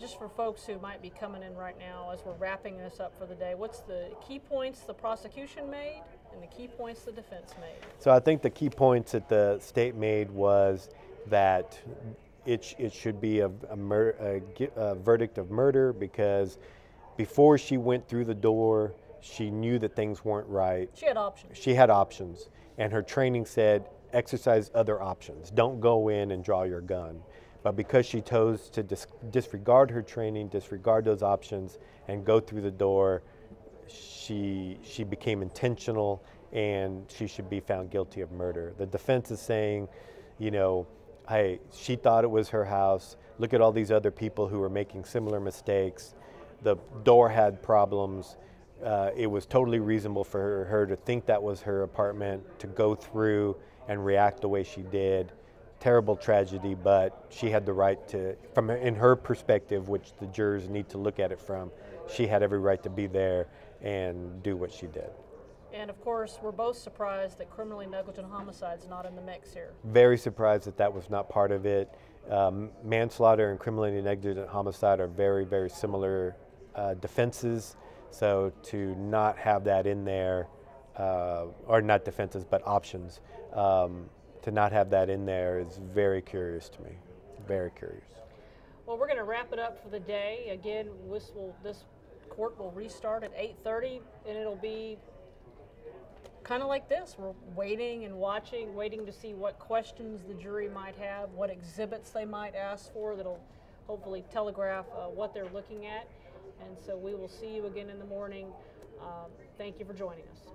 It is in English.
Just for folks who might be coming in right now as we're wrapping this up for the day, what's the key points the prosecution made and the key points the defense made? So I think the key points that the state made was that it, it should be a, a, mur- a, a verdict of murder because before she went through the door, she knew that things weren't right. She had options. She had options, and her training said exercise other options. Don't go in and draw your gun. But because she chose to dis- disregard her training, disregard those options, and go through the door, she she became intentional, and she should be found guilty of murder. The defense is saying, you know, hey, she thought it was her house. Look at all these other people who were making similar mistakes. The door had problems. Uh, it was totally reasonable for her, her to think that was her apartment, to go through and react the way she did. Terrible tragedy, but she had the right to, from in her perspective, which the jurors need to look at it from, she had every right to be there and do what she did. And of course, we're both surprised that criminally negligent homicide's not in the mix here. Very surprised that that was not part of it. Um, manslaughter and criminally negligent homicide are very, very similar uh, defenses. So to not have that in there, uh, or not defenses, but options, um, to not have that in there is very curious to me. Very curious. Well, we're going to wrap it up for the day. Again, this, will, this court will restart at 8:30, and it'll be kind of like this. We're waiting and watching, waiting to see what questions the jury might have, what exhibits they might ask for that'll hopefully telegraph uh, what they're looking at. And so we will see you again in the morning. Um, thank you for joining us.